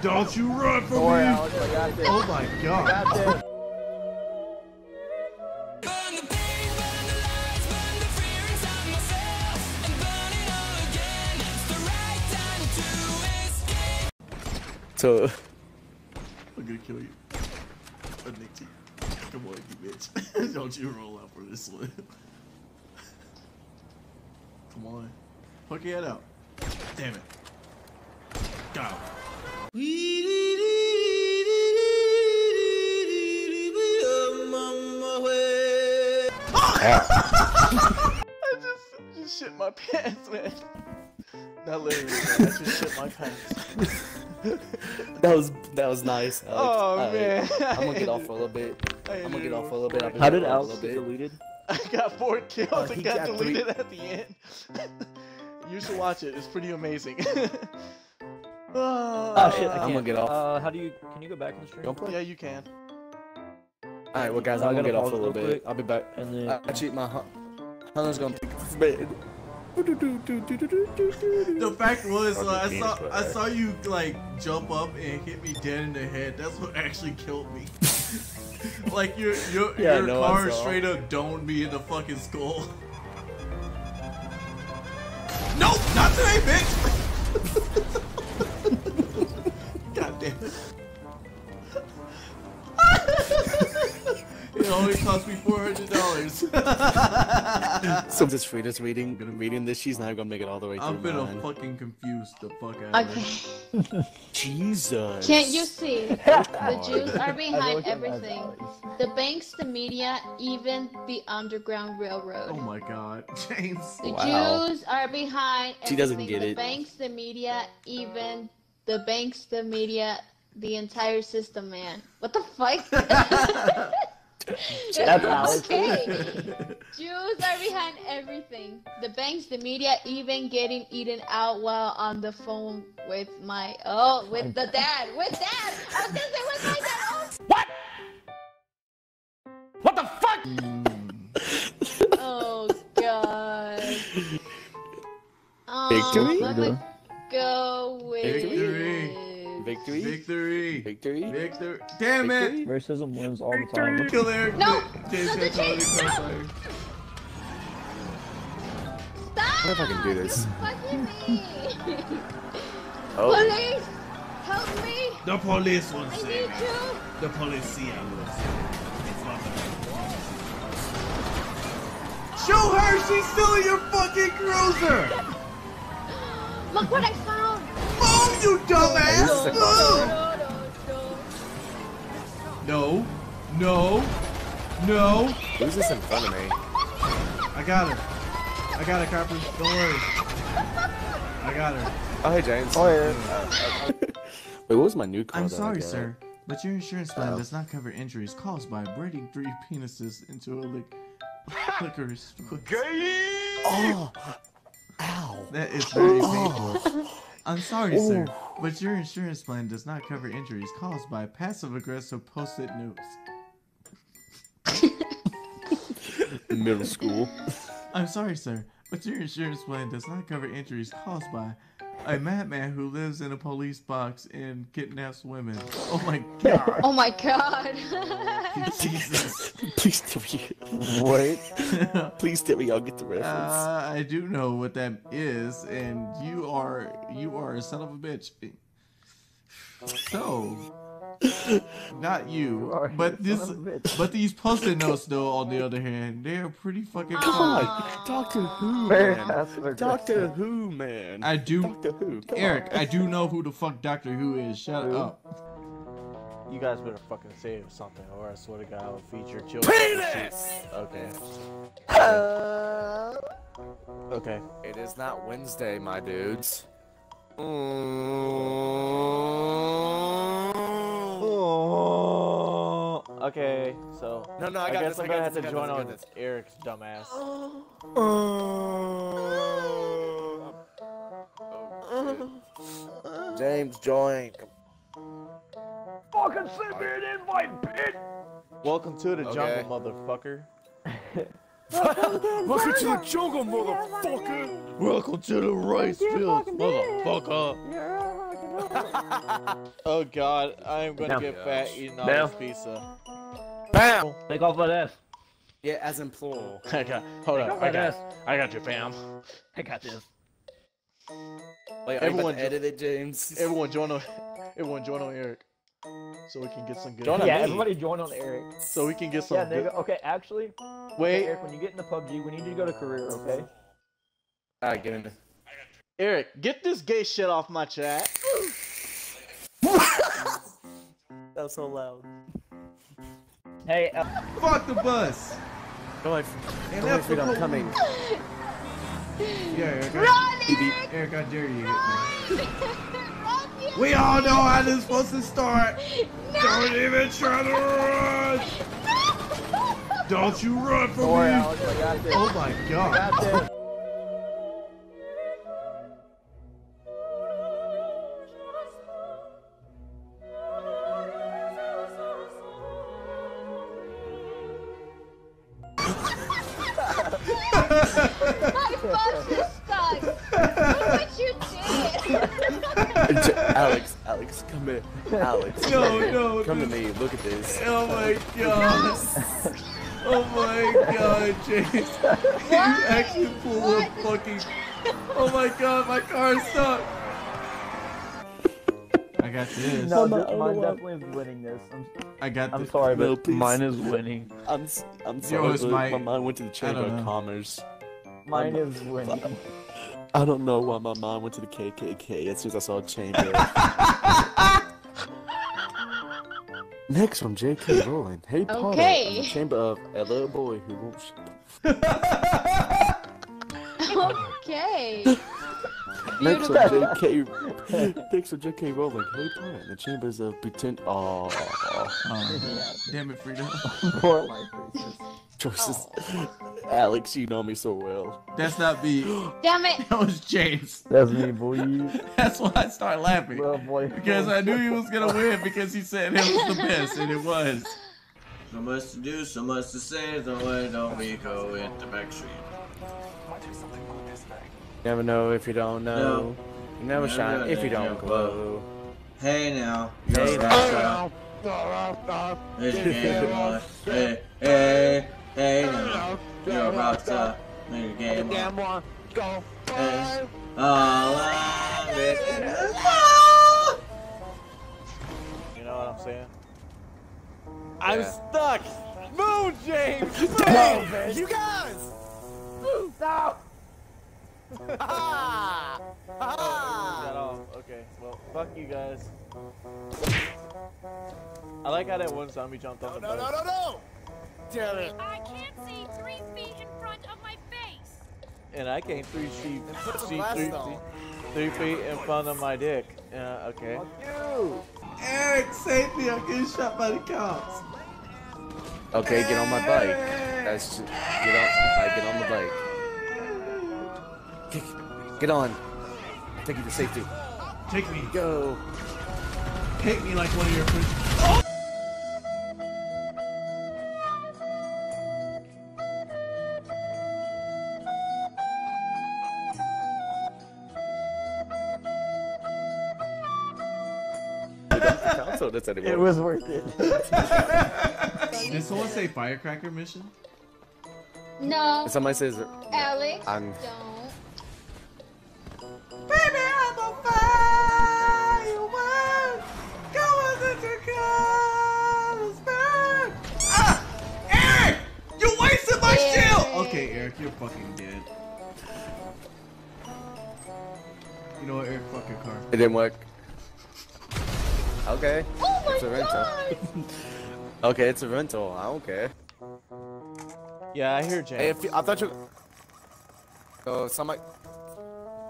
Don't you run from Don't me! Alex, I got this. Oh my god. So, I'm gonna kill you. A Nick T. Come on, you bitch. Don't you roll out for this one. Come on. Poke your head out. Damn it. Go. I just, just shit my pants, man. Not literally, man. I just shit my pants. that was that was nice. Alex. Oh, Alright, man. I'm gonna get off for a little bit. I I'm gonna get off for a little bit. I'll How did back in a Alex get deleted? I got four kills Uh, and he got got three- deleted at the end. you should watch it. It's pretty amazing. Oh shit! I I'm can't. gonna get off. Uh, how do you? Can you go back in the stream? Don't play. Yeah, you can. All right, well, guys, I I'm gonna get off for a little bit. quick. I'll be back. And then Uh, actually, my hu- hunter's gonna pick this bed. The fact was, uh, I saw I saw you like jump up and hit me dead in the head. That's what actually killed me. like your your Yeah, your know, I car straight up doned me in the fucking skull. Nope, not today, bitch. God damn it. it only cost me four hundred dollars. So just Frida's reading, reading this. She's not gonna make it all the way through. I'm gonna mine. fucking confuse the fuck out of me. Okay. Jesus. Can't you see? The Jews are behind everything. The banks, the media, even the Underground railroad. Oh my god, James. The Wow. Jews are behind everything. She doesn't get the it. banks, the media, even the banks, the media, the entire system, man. What the fuck? That's Alex. okay. Jews are behind everything. The banks, the media, even getting eaten out while on the phone with my oh, with the dad, with dad. I was gonna say with my dad. Oh, oh god. Oh, Victory? I'm gonna go with Victory. Victory. Victory. Victory. Victory. Damn it. Racism wins all the time. Kill Eric. No. James No, got the totally James, Stop! What if I can do this? You're fucking me. Oh. Police, help me! The police will I save need you. you. The police will save you. It's not gonna- Show her she's still in your fucking cruiser! Look what I found. Move, you dumbass! This Move! No. No. No. Who's this in front of me? I got her. I got her, Copper. Don't worry. I got her. Oh, hey, James. Oh yeah. Wait, what was my new car? I'm sorry, sir, but your insurance plan Oh. does not cover injuries caused by braiding three penises into a lick. Clickers. Oh. Ow. That is very Oh. painful. I'm sorry, sir, but your insurance plan does not cover injuries caused by passive aggressive post-it notes. Middle school. I'm sorry, sir, but your insurance plan does not cover injuries caused by a madman who lives in a police box and kidnaps women. Oh my god. Oh my god. Jesus. Please tell me. What? Please tell me I'll get the reference. Uh, I do know what that is, and you are you are a son of a bitch. So, not you, are but this, son of a bitch. but these post-it notes, though, on the other hand, they are pretty fucking. Come fun. on. Doctor Who, man. passive Doctor. Who, man. I do, Doctor Who. Come Eric. on. I do know who the fuck Doctor Who is. Shut Who? up. You guys better fucking say something, or I swear to God, I'll feed your children. Penis! Okay. Uh. Okay. It is not Wednesday, my dudes. Oh. Okay, so No, no, I I, got guess this, I I'm gonna have to join on this. Eric's dumbass. Oh. James, join. Fucking send me an invite, bitch. Welcome to the Okay. jungle, motherfucker. Welcome to the jungle, motherfucker. Welcome to the rice fields, motherfucker. Oh god, I am gonna Now- get fat eating all Now- this pizza. Bam! Take off that ass. Yeah, as in plural. I got, hold Take on, I that got, ass. I got you, fam. I got this. Wait, are Everyone Everyone edit it, James. Everyone join on, everyone join on Eric, so we can get some good. Join yeah, everybody join on Eric. So we can get some Yeah, good. nigga. Okay, actually, Wait, Eric, when you get in into PUBG, we need you to go to career, okay? Alright, get in there. Eric, get this gay shit off my chat. That was so loud. Hey, uh, Fuck the bus. Go ahead. And Go ahead, that's I'm the- coming. Yeah, Eric. I, Run, Eric! Eric, I dare you. Run, We all know how this is supposed to start. No! Don't even try to run. Don't you run don't from worry, me. Alex, I got this. Oh my god. Got this. My bus is stuck! Look what you did! Alex, Alex, come here. Alex. No, no, Come to me. Look at this. Oh my god. Oh my god, James. You actually pulled a fucking. Oh my god, my car is stuck. I got this. No, I'm this, mine know definitely is winning this. I'm, I got I'm this. sorry, No, but please. mine is winning. I'm s- I'm sorry, it's but my- my mind went to the Chamber don't of know. Commerce. Mine is winning. I don't know why my mom went to the KKK as soon as I saw a Chamber. Next from J.K. Rowling, Harry Potter and Okay. the Chamber of a little boy who won't shut Okay. Next from J.K. Next from J.K. Rowling, Harry Potter and the Chambers of Pretend. Oh, Oh, damn it, Frida. Poor life races. Choices. Oh. Alex, you know me so well. That's not me. Damn it! That was James. That's me, boy. That's why I started laughing. Little boy. Because I knew he was gonna win because he said it was the best, and it was. So much to do, so much to say, so why don't we go into Backstreet? Never know if you don't know. No. You never Never shine if you don't don't glow. Hey now, you're Hey a rock. It's game, boy. Hey, hey, hey now, you're a rock star. Make your game, boy. Hey, all oh, I You know what I'm saying? I'm Yeah. stuck. Move, James. man. You guys! Stop! Got off. Okay, well, fuck you guys. I like how that one zombie jumped on the No, no, bus. no, no! Damn it. I can't see three feet in front of my face. And I can't three feet, see glasses three, on. three feet in front of my dick. Yeah, okay. Fuck you! Eric, save me! I'm getting shot by the cops. Okay, get on my bike. That's just, get on. I get on the bike. Get, get on. Take you to safety. Take me. Go. Take me like one of your friends. Oh! Console this anymore. It was worth it. Did someone say firecracker mission? No, If somebody says, Alex, I'm- don't. Baby, I'm a firework. Go with the colors burn. Ah! Eric! You wasted my Eric. shield! Okay, Eric, you're fucking dead. You know what, Eric? Fuck your car. it didn't work. Okay. Oh my It's a rental. god! Okay, it's a rental. I don't care. Yeah, I hear Hey, if you, I thought you. Oh, somebody.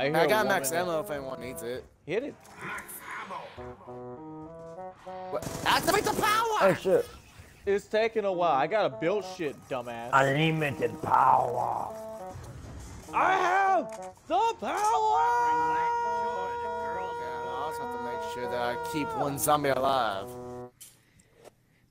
I, hear I a got max ammo if anyone needs it. Hit it. Max What? Activate the power! Oh shit. It's taking a while. I gotta build shit, dumbass. Unlimited power. I have the power. Sure that I keep one zombie alive.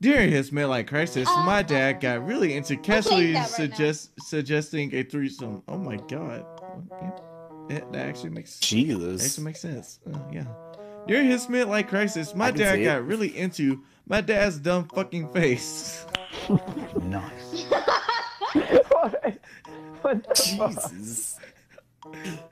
During his midlife crisis, my dad got really into casually that right now. suggesting a threesome. Oh my god. Okay. It, that actually makes Jesus. actually makes sense. Uh, yeah. During his midlife crisis, my dad see it. got really into my dad's dumb fucking face. Nice. what the fuck? Jesus.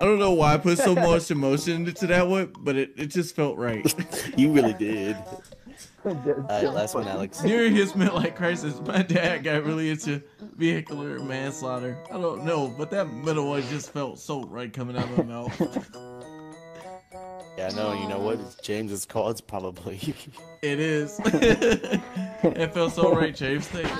I don't know why I put so much emotion into that one, but it, it just felt right. You really did. Just- Alright, last one, Alex. During his midlife crisis, my dad got really into vehicular manslaughter. I don't know, but that middle one just felt so right coming out of my mouth. Yeah, no, you know what? It's James's cause, probably. It is. it felt so right, James. Thanks.